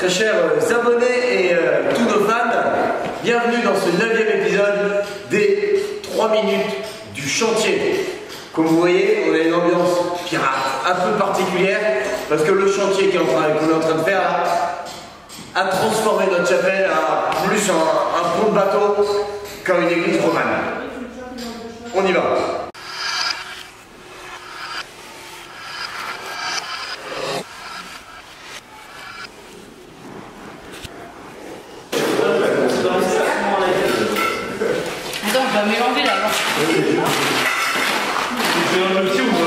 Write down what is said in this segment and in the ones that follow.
très chers euh, abonnés et euh, tous nos fans, bienvenue dans ce neuvième épisode des 3 minutes du chantier. Comme vous voyez, on a une ambiance pirate un peu particulière parce que le chantier qu'on est, en train de faire a transformé notre chapelle à plus un, un pont de bateau qu'en une église romane. On y va. Je vais mélanger là. Tu fais un aussi ou pas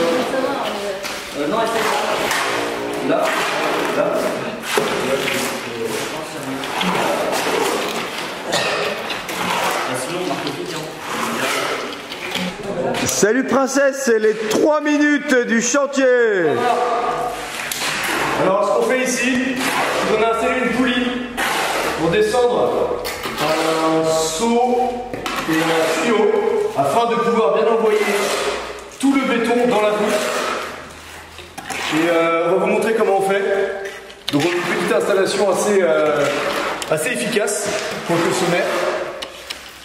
Euh, non, essaye. Là Là Sinon, on marque le pied, hein. Salut princesse, c'est les 3 minutes du chantier Alors, ce qu'on fait ici, c'est qu'on a installé une poulie pour descendre un seau et un tuyau afin de pouvoir bien envoyer tout le béton dans la voûte. Et euh, on va vous montrer comment on fait. Donc, une petite installation assez, euh, assez efficace contre le sommet.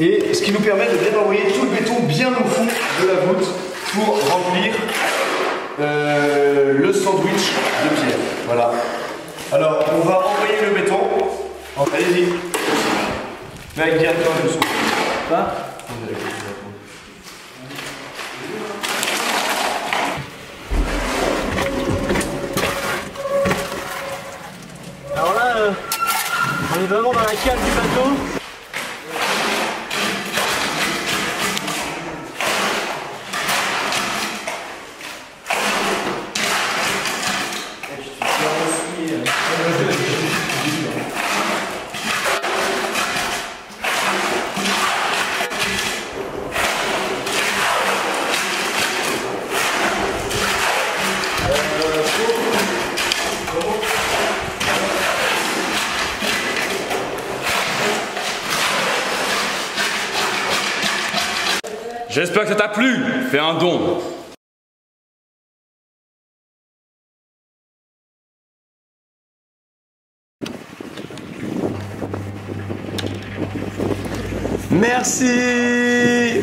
Et ce qui nous permet de bien envoyer tout le béton bien au fond de la voûte pour remplir euh, le sandwich de pierre. Voilà. Alors, on va envoyer le béton. Allez-y. Avec directement le Alors là, euh, on est vraiment dans la cale du bateau. J'espère que ça t'a plu. Fais un don. Merci